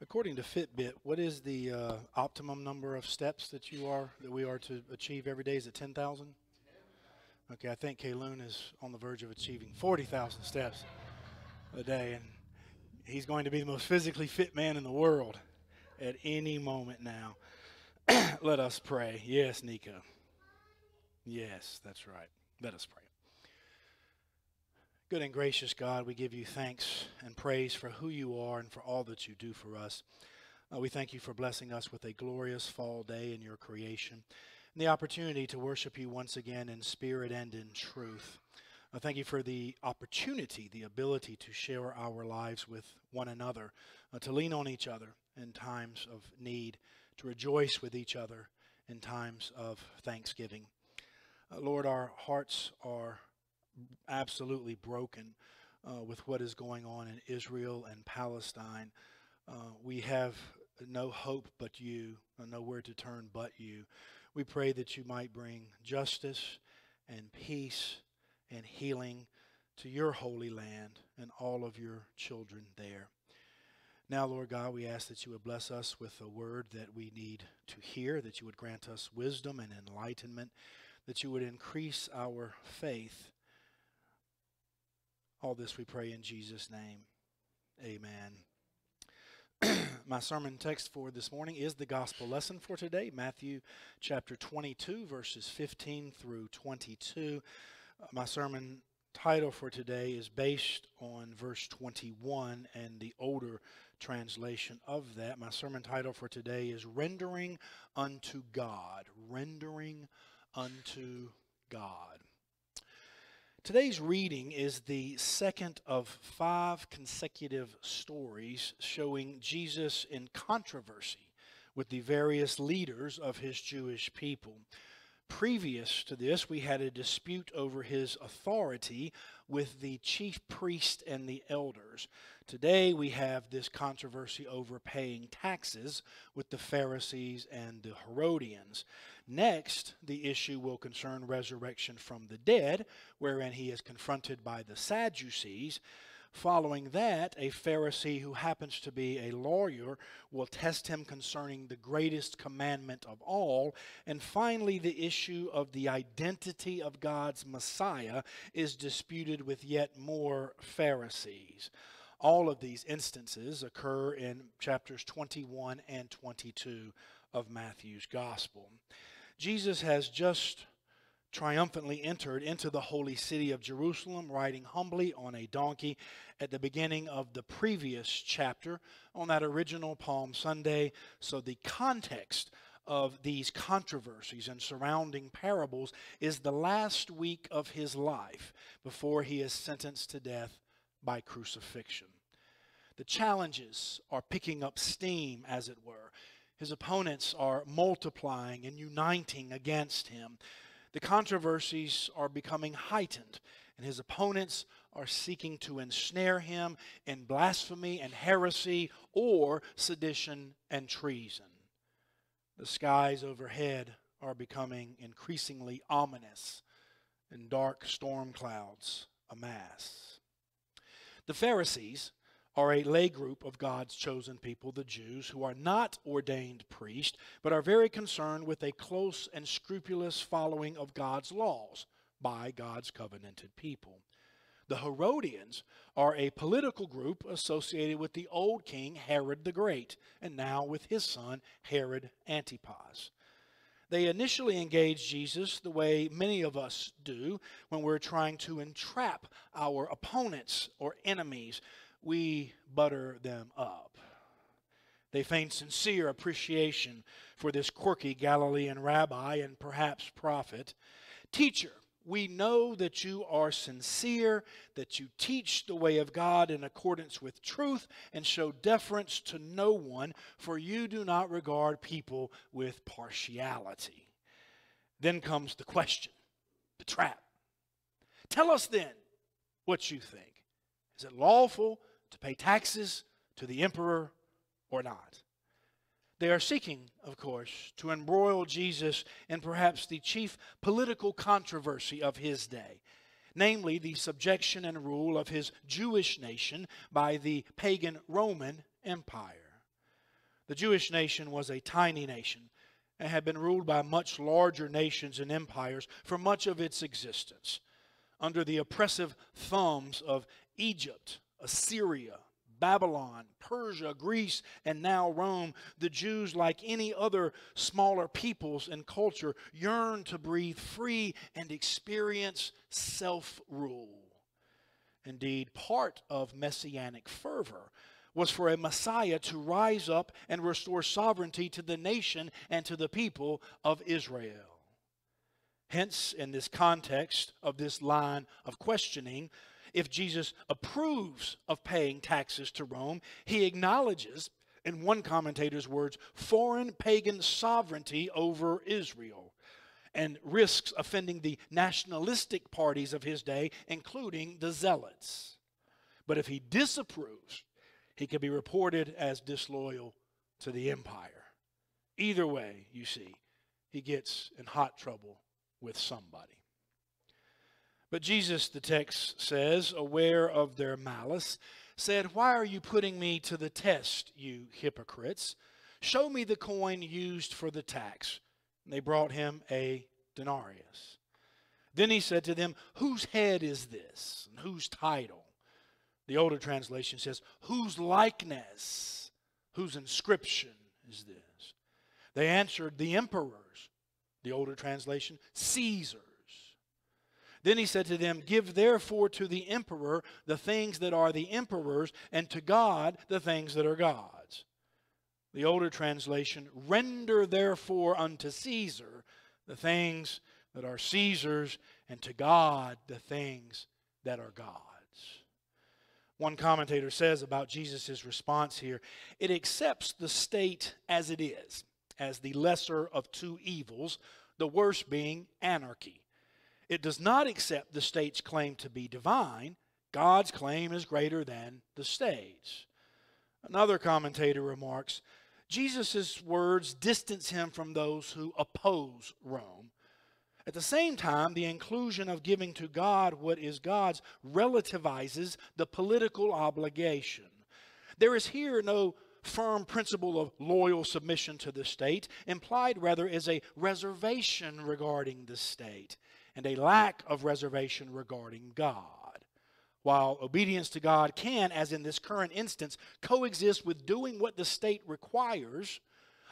According to Fitbit, what is the uh, optimum number of steps that you are that we are to achieve every day? Is it ten thousand? Okay, I think Kayloon is on the verge of achieving forty thousand steps a day, and he's going to be the most physically fit man in the world at any moment now. Let us pray. Yes, Nico. Yes, that's right. Let us pray. Good and gracious God, we give you thanks and praise for who you are and for all that you do for us. Uh, we thank you for blessing us with a glorious fall day in your creation and the opportunity to worship you once again in spirit and in truth. Uh, thank you for the opportunity, the ability to share our lives with one another, uh, to lean on each other in times of need, to rejoice with each other in times of thanksgiving. Uh, Lord, our hearts are absolutely broken uh, with what is going on in Israel and Palestine. Uh, we have no hope but you, uh, nowhere to turn but you. We pray that you might bring justice and peace and healing to your holy land and all of your children there. Now, Lord God, we ask that you would bless us with a word that we need to hear, that you would grant us wisdom and enlightenment, that you would increase our faith all this we pray in Jesus' name. Amen. My sermon text for this morning is the gospel lesson for today, Matthew chapter 22, verses 15 through 22. Uh, my sermon title for today is based on verse 21 and the older translation of that. My sermon title for today is Rendering Unto God. Rendering Unto God. Today's reading is the second of five consecutive stories showing Jesus in controversy with the various leaders of his Jewish people. Previous to this, we had a dispute over his authority with the chief priest and the elders. Today, we have this controversy over paying taxes with the Pharisees and the Herodians. Next, the issue will concern resurrection from the dead, wherein he is confronted by the Sadducees. Following that, a Pharisee who happens to be a lawyer will test him concerning the greatest commandment of all. And finally, the issue of the identity of God's Messiah is disputed with yet more Pharisees. All of these instances occur in chapters 21 and 22 of Matthew's Gospel. Jesus has just triumphantly entered into the holy city of Jerusalem, riding humbly on a donkey at the beginning of the previous chapter on that original Palm Sunday. So, the context of these controversies and surrounding parables is the last week of his life before he is sentenced to death by crucifixion. The challenges are picking up steam, as it were. His opponents are multiplying and uniting against him. The controversies are becoming heightened, and his opponents are seeking to ensnare him in blasphemy and heresy or sedition and treason. The skies overhead are becoming increasingly ominous, and dark storm clouds amass. The Pharisees are a lay group of God's chosen people, the Jews, who are not ordained priests, but are very concerned with a close and scrupulous following of God's laws by God's covenanted people. The Herodians are a political group associated with the old king Herod the Great, and now with his son Herod Antipas. They initially engage Jesus the way many of us do when we're trying to entrap our opponents or enemies we butter them up. They feign sincere appreciation for this quirky Galilean rabbi and perhaps prophet. Teacher, we know that you are sincere, that you teach the way of God in accordance with truth, and show deference to no one, for you do not regard people with partiality. Then comes the question, the trap. Tell us then what you think. Is it lawful to pay taxes to the emperor or not. They are seeking, of course, to embroil Jesus in perhaps the chief political controversy of his day, namely the subjection and rule of his Jewish nation by the pagan Roman Empire. The Jewish nation was a tiny nation and had been ruled by much larger nations and empires for much of its existence. Under the oppressive thumbs of Egypt, Assyria, Babylon, Persia, Greece, and now Rome, the Jews, like any other smaller peoples and culture, yearned to breathe free and experience self rule. Indeed, part of messianic fervor was for a Messiah to rise up and restore sovereignty to the nation and to the people of Israel. Hence, in this context of this line of questioning, if Jesus approves of paying taxes to Rome, he acknowledges, in one commentator's words, foreign pagan sovereignty over Israel and risks offending the nationalistic parties of his day, including the Zealots. But if he disapproves, he can be reported as disloyal to the empire. Either way, you see, he gets in hot trouble with somebody. But Jesus, the text says, aware of their malice, said, Why are you putting me to the test, you hypocrites? Show me the coin used for the tax. And they brought him a denarius. Then he said to them, Whose head is this? And whose title? The older translation says, Whose likeness, whose inscription is this? They answered, The emperor's. The older translation, Caesar's. Then he said to them, Give therefore to the emperor the things that are the emperor's, and to God the things that are God's. The older translation, Render therefore unto Caesar the things that are Caesar's, and to God the things that are God's. One commentator says about Jesus' response here it accepts the state as it is, as the lesser of two evils, the worst being anarchy. It does not accept the state's claim to be divine. God's claim is greater than the state's. Another commentator remarks Jesus' words distance him from those who oppose Rome. At the same time, the inclusion of giving to God what is God's relativizes the political obligation. There is here no firm principle of loyal submission to the state. Implied, rather, is a reservation regarding the state and a lack of reservation regarding God. While obedience to God can, as in this current instance, coexist with doing what the state requires,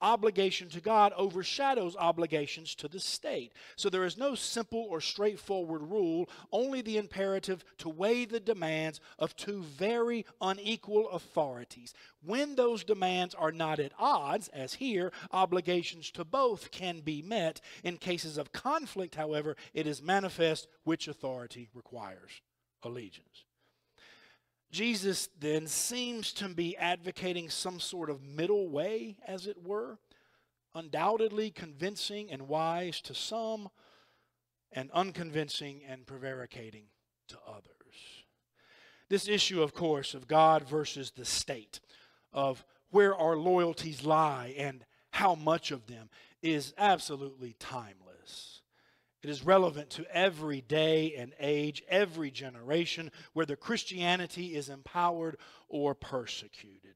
obligation to God overshadows obligations to the state. So there is no simple or straightforward rule, only the imperative to weigh the demands of two very unequal authorities. When those demands are not at odds, as here, obligations to both can be met. In cases of conflict, however, it is manifest which authority requires allegiance. Jesus then seems to be advocating some sort of middle way, as it were, undoubtedly convincing and wise to some, and unconvincing and prevaricating to others. This issue, of course, of God versus the state, of where our loyalties lie and how much of them, is absolutely timeless. It is relevant to every day and age, every generation, whether Christianity is empowered or persecuted.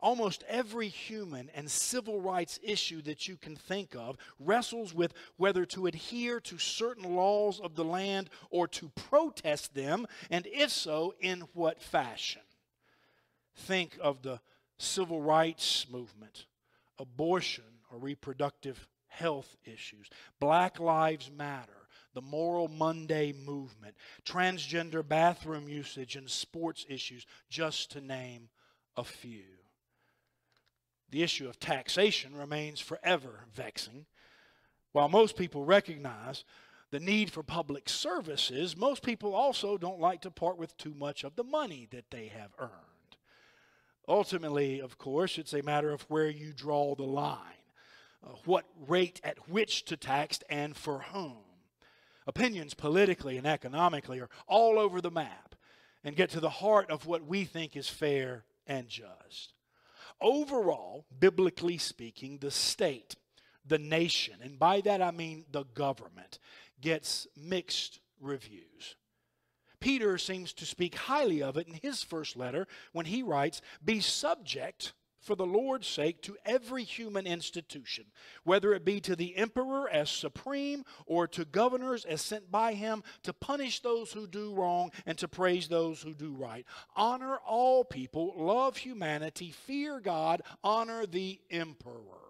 Almost every human and civil rights issue that you can think of wrestles with whether to adhere to certain laws of the land or to protest them, and if so, in what fashion. Think of the civil rights movement, abortion or reproductive health issues, Black Lives Matter, the Moral Monday movement, transgender bathroom usage, and sports issues, just to name a few. The issue of taxation remains forever vexing. While most people recognize the need for public services, most people also don't like to part with too much of the money that they have earned. Ultimately, of course, it's a matter of where you draw the line uh, what rate at which to tax and for whom. Opinions politically and economically are all over the map and get to the heart of what we think is fair and just. Overall, biblically speaking, the state, the nation, and by that I mean the government, gets mixed reviews. Peter seems to speak highly of it in his first letter when he writes, Be subject for the Lord's sake to every human institution, whether it be to the emperor as supreme or to governors as sent by him to punish those who do wrong and to praise those who do right. Honor all people, love humanity, fear God, honor the emperor.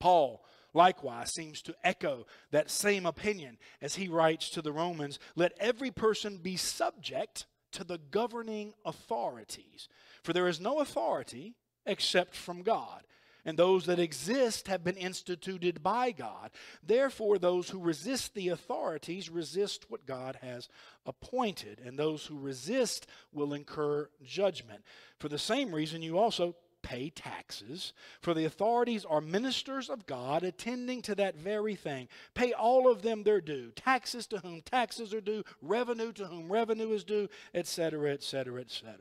Paul likewise seems to echo that same opinion as he writes to the Romans let every person be subject to the governing authorities. For there is no authority except from God, and those that exist have been instituted by God. Therefore, those who resist the authorities resist what God has appointed, and those who resist will incur judgment. For the same reason, you also pay taxes, for the authorities are ministers of God, attending to that very thing. Pay all of them their due taxes to whom taxes are due, revenue to whom revenue is due, etc., etc., etc.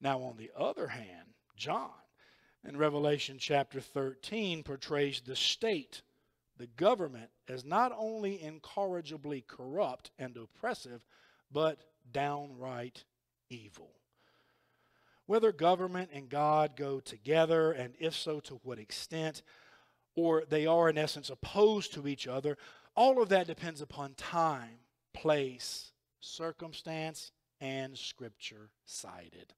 Now, on the other hand, John in Revelation chapter 13 portrays the state, the government, as not only incorrigibly corrupt and oppressive, but downright evil whether government and God go together, and if so, to what extent, or they are in essence opposed to each other, all of that depends upon time, place, circumstance, and scripture cited.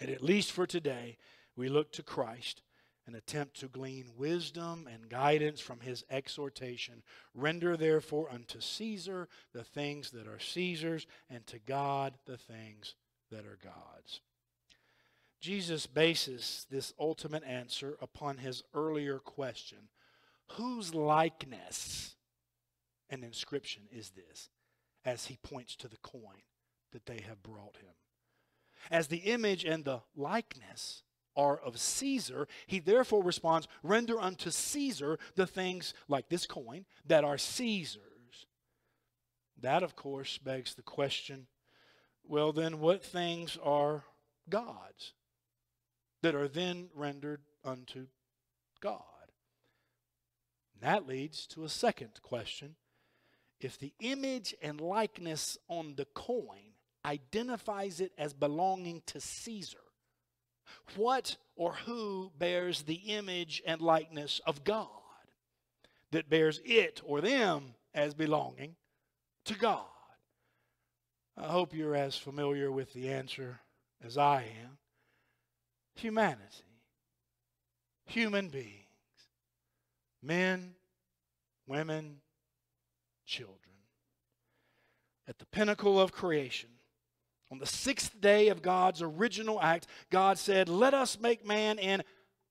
And at least for today, we look to Christ and attempt to glean wisdom and guidance from his exhortation. Render therefore unto Caesar the things that are Caesar's, and to God the things that are God's. Jesus bases this ultimate answer upon his earlier question Whose likeness and inscription is this? As he points to the coin that they have brought him. As the image and the likeness are of Caesar, he therefore responds, Render unto Caesar the things like this coin that are Caesar's. That, of course, begs the question well, then, what things are God's? That are then rendered unto God. And that leads to a second question. If the image and likeness on the coin identifies it as belonging to Caesar, what or who bears the image and likeness of God that bears it or them as belonging to God? I hope you're as familiar with the answer as I am humanity, human beings, men, women, children. At the pinnacle of creation, on the sixth day of God's original act, God said, Let us make man in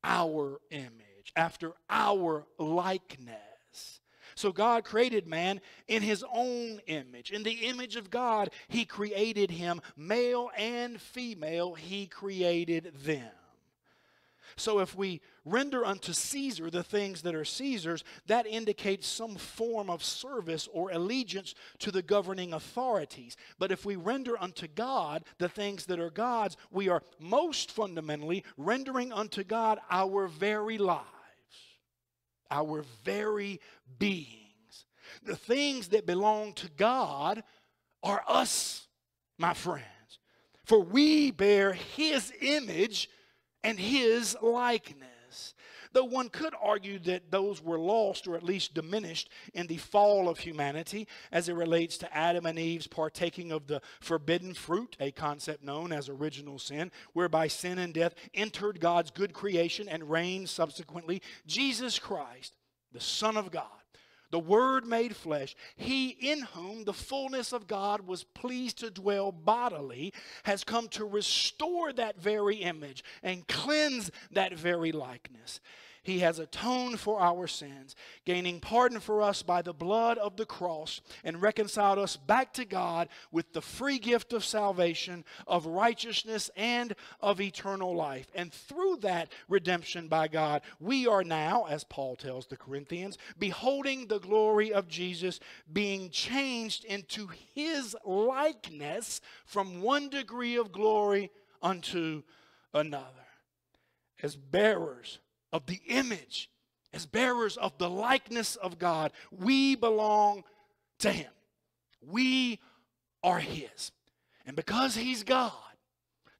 our image, after our likeness. So God created man in his own image. In the image of God, he created him. Male and female, he created them. So if we render unto Caesar the things that are Caesar's, that indicates some form of service or allegiance to the governing authorities. But if we render unto God the things that are God's, we are most fundamentally rendering unto God our very lives, our very beings. The things that belong to God are us, my friends. For we bear His image and his likeness. Though one could argue that those were lost or at least diminished in the fall of humanity as it relates to Adam and Eve's partaking of the forbidden fruit, a concept known as original sin, whereby sin and death entered God's good creation and reigned subsequently, Jesus Christ, the Son of God, the Word made flesh, he in whom the fullness of God was pleased to dwell bodily, has come to restore that very image and cleanse that very likeness. He has atoned for our sins, gaining pardon for us by the blood of the cross, and reconciled us back to God with the free gift of salvation, of righteousness, and of eternal life. And through that redemption by God, we are now, as Paul tells the Corinthians, beholding the glory of Jesus, being changed into his likeness from one degree of glory unto another. As bearers of the image, as bearers of the likeness of God. We belong to Him. We are His. And because He's God,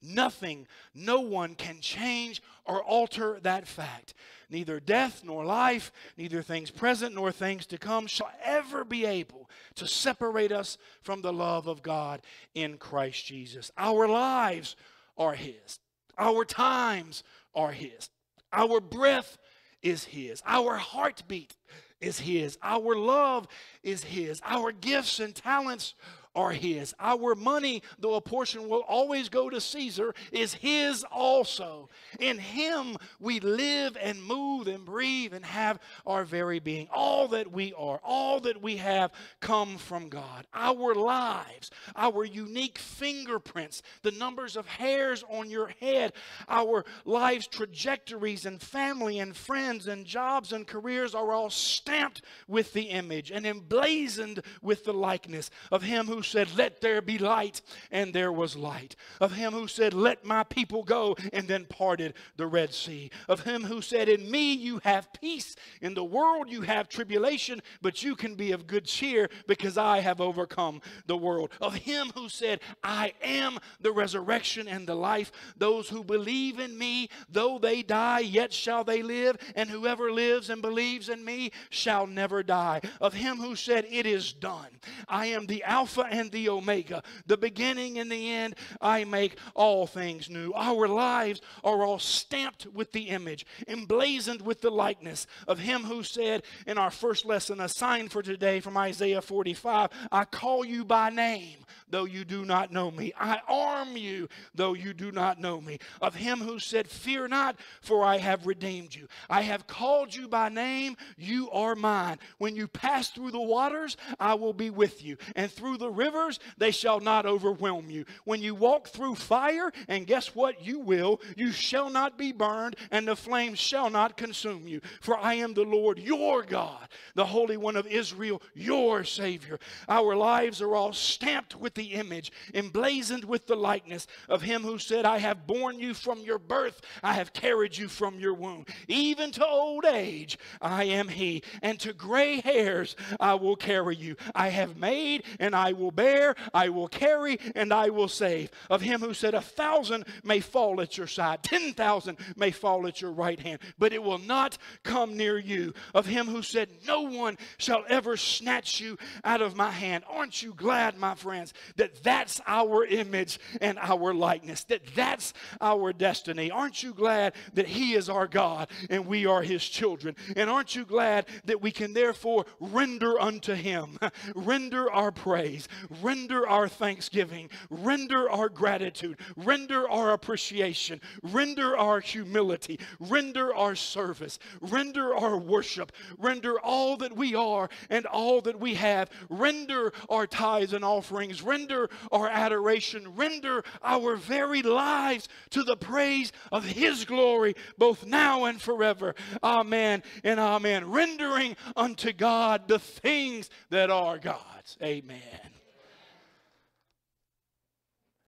Nothing, no one can change or alter that fact. Neither death nor life, neither things present nor things to come shall ever be able to separate us from the love of God in Christ Jesus. Our lives are His, our times are His, our breath is His, our heartbeat is His, our love is His, our gifts and talents are his. Our money, though a portion will always go to Caesar, is his also. In him we live and move and breathe and have our very being. All that we are, all that we have come from God. Our lives, our unique fingerprints, the numbers of hairs on your head, our lives' trajectories and family and friends and jobs and careers are all stamped with the image and emblazoned with the likeness of him who said, Let there be light, and there was light. Of him who said, Let my people go, and then parted the Red Sea. Of him who said, In me you have peace. In the world you have tribulation, but you can be of good cheer because I have overcome the world. Of him who said, I am the resurrection and the life. Those who believe in me, though they die, yet shall they live. And whoever lives and believes in me shall never die. Of him who said, It is done. I am the Alpha and the Omega, the beginning and the end. I make all things new. Our lives are all stamped with the image, emblazoned with the likeness of Him who said in our first lesson, a sign for today from Isaiah 45 I call you by name though you do not know me. I arm you, though you do not know me. Of him who said, Fear not, for I have redeemed you. I have called you by name, you are mine. When you pass through the waters, I will be with you. And through the rivers, they shall not overwhelm you. When you walk through fire, and guess what? You will, you shall not be burned, and the flames shall not consume you. For I am the Lord your God, the Holy One of Israel, your Savior. Our lives are all stamped with the the image, emblazoned with the likeness of him who said, I have borne you from your birth, I have carried you from your womb. Even to old age, I am he, and to gray hairs, I will carry you. I have made, and I will bear, I will carry, and I will save. Of him who said, A thousand may fall at your side, ten thousand may fall at your right hand, but it will not come near you. Of him who said, No one shall ever snatch you out of my hand. Aren't you glad, my friends, that that's our image and our likeness, that that's our destiny. Aren't you glad that He is our God and we are His children? And aren't you glad that we can therefore render unto Him, render our praise, render our thanksgiving, render our gratitude, render our appreciation, render our humility, render our service, render our worship, render all that we are and all that we have, render our tithes and offerings, render our adoration, render our very lives to the praise of His glory, both now and forever. Amen and amen. Rendering unto God the things that are God's. Amen.